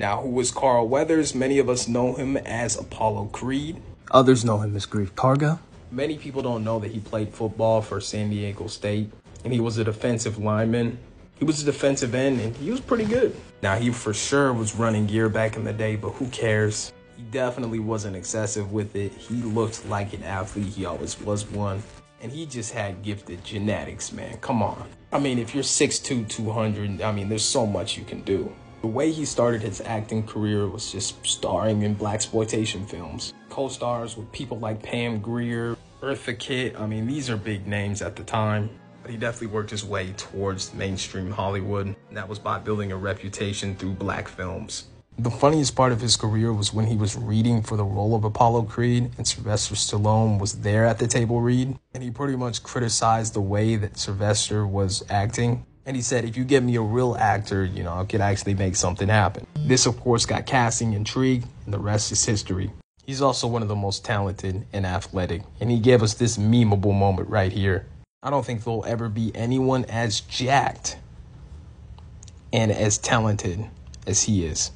Now, who was Carl Weathers? Many of us know him as Apollo Creed. Others know him as Greef Karga. Many people don't know that he played football for San Diego State and he was a defensive lineman. He was a defensive end and he was pretty good. Now, he for sure was running gear back in the day, but who cares? He definitely wasn't excessive with it. He looked like an athlete, he always was one. And he just had gifted genetics, man. Come on. I mean, if you're 6'2, 200, I mean, there's so much you can do. The way he started his acting career was just starring in black exploitation films. Co-stars with people like Pam Grier, Eartha Kitt. I mean, these are big names at the time. But he definitely worked his way towards mainstream Hollywood. And that was by building a reputation through black films. The funniest part of his career was when he was reading for the role of Apollo Creed and Sylvester Stallone was there at the table read. And he pretty much criticized the way that Sylvester was acting. And he said, if you give me a real actor, you know, I could actually make something happen. This, of course, got casting intrigue, and the rest is history. He's also one of the most talented and athletic, and he gave us this memeable moment right here. I don't think there'll ever be anyone as jacked and as talented as he is.